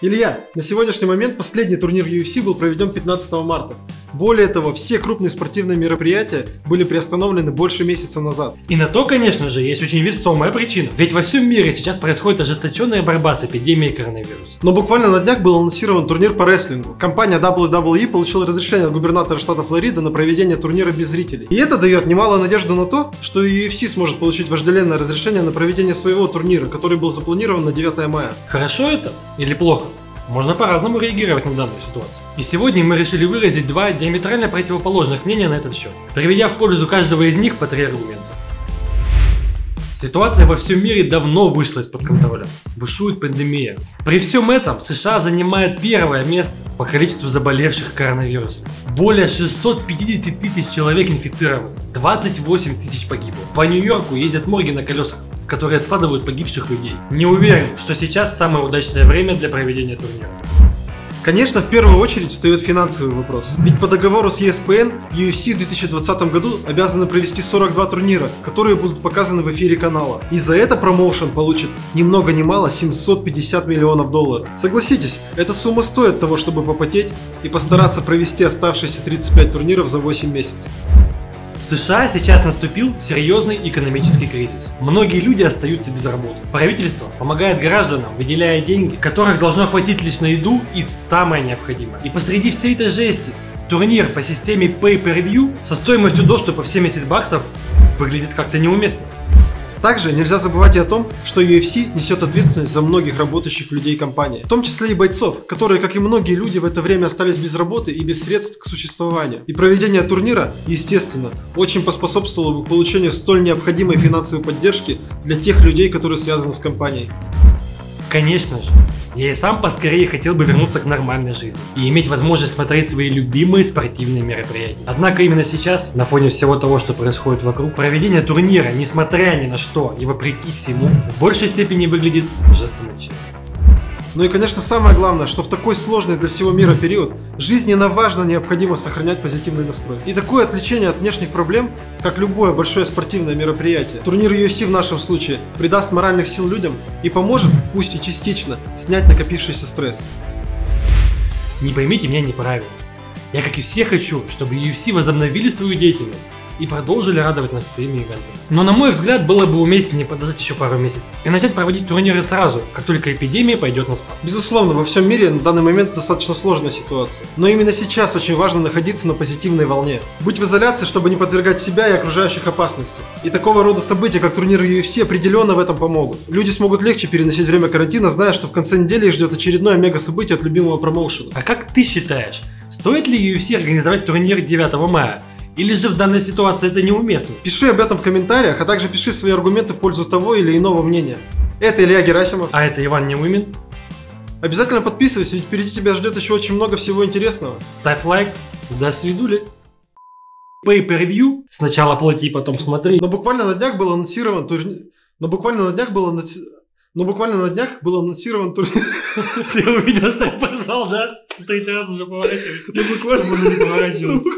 Илья, на сегодняшний момент последний турнир UFC был проведен 15 марта. Более того, все крупные спортивные мероприятия были приостановлены больше месяца назад. И на то, конечно же, есть очень весомая причина. Ведь во всем мире сейчас происходит ожесточенная борьба с эпидемией коронавируса. Но буквально на днях был анонсирован турнир по рестлингу. Компания WWE получила разрешение от губернатора штата Флорида на проведение турнира без зрителей. И это дает немало надежды на то, что UFC сможет получить вожделенное разрешение на проведение своего турнира, который был запланирован на 9 мая. Хорошо это или плохо? Можно по-разному реагировать на данную ситуацию. И сегодня мы решили выразить два диаметрально противоположных мнения на этот счет, приведя в пользу каждого из них по три аргумента. Ситуация во всем мире давно вышла из-под контроля. Бушует пандемия. При всем этом США занимает первое место по количеству заболевших коронавирусом. Более 650 тысяч человек инфицированы, 28 тысяч погибло. По Нью-Йорку ездят морги на колесах которые складывают погибших людей. Не уверен, что сейчас самое удачное время для проведения турнира. Конечно, в первую очередь встает финансовый вопрос. Ведь по договору с ESPN UFC в 2020 году обязаны провести 42 турнира, которые будут показаны в эфире канала. И за это промоушен получит ни много ни мало 750 миллионов долларов. Согласитесь, эта сумма стоит того, чтобы попотеть и постараться провести оставшиеся 35 турниров за 8 месяцев. В США сейчас наступил серьезный экономический кризис. Многие люди остаются без работы. Правительство помогает гражданам, выделяя деньги, которых должно хватить лишь на еду и самое необходимое. И посреди всей этой жести турнир по системе Pay-Per-View со стоимостью доступа в 70 баксов выглядит как-то неуместно. Также нельзя забывать и о том, что UFC несет ответственность за многих работающих людей компании, в том числе и бойцов, которые, как и многие люди, в это время остались без работы и без средств к существованию. И проведение турнира, естественно, очень поспособствовало бы получению столь необходимой финансовой поддержки для тех людей, которые связаны с компанией. Конечно же, я и сам поскорее хотел бы вернуться к нормальной жизни и иметь возможность смотреть свои любимые спортивные мероприятия. Однако именно сейчас, на фоне всего того, что происходит вокруг, проведение турнира, несмотря ни на что и вопреки всему, в большей степени выглядит жестом отчаяния. Ну и, конечно, самое главное, что в такой сложный для всего мира период жизненно важно необходимо сохранять позитивный настрой. И такое отвлечение от внешних проблем, как любое большое спортивное мероприятие, турнир UFC в нашем случае, придаст моральных сил людям и поможет, пусть и частично, снять накопившийся стресс. Не поймите меня неправильно. Я, как и все, хочу, чтобы UFC возобновили свою деятельность и продолжили радовать нас своими ивентами. Но на мой взгляд было бы уместнее подождать еще пару месяцев и начать проводить турниры сразу, как только эпидемия пойдет на спад. Безусловно, во всем мире на данный момент достаточно сложная ситуация. Но именно сейчас очень важно находиться на позитивной волне. Быть в изоляции, чтобы не подвергать себя и окружающих опасности. И такого рода события, как турниры UFC, определенно в этом помогут. Люди смогут легче переносить время карантина, зная, что в конце недели их ждет очередное мега-событие от любимого промоушена. А как ты считаешь, стоит ли UFC организовать турнир 9 мая? Или же в данной ситуации это неуместно? Пиши об этом в комментариях, а также пиши свои аргументы в пользу того или иного мнения. Это Илья Герасимов. А это Иван Неумин. Обязательно подписывайся, ведь впереди тебя ждет еще очень много всего интересного. Ставь лайк. До свидули. Pay-per-view. Сначала плати, потом смотри. Но буквально на днях был анонсирован турнир... Но буквально на днях был анонсирован... Но буквально на днях был анонсирован турнир... Ты увидел, что я пожал, да? Третий раз уже поворачиваюсь. Ну буквально... Чтобы не поворачивался.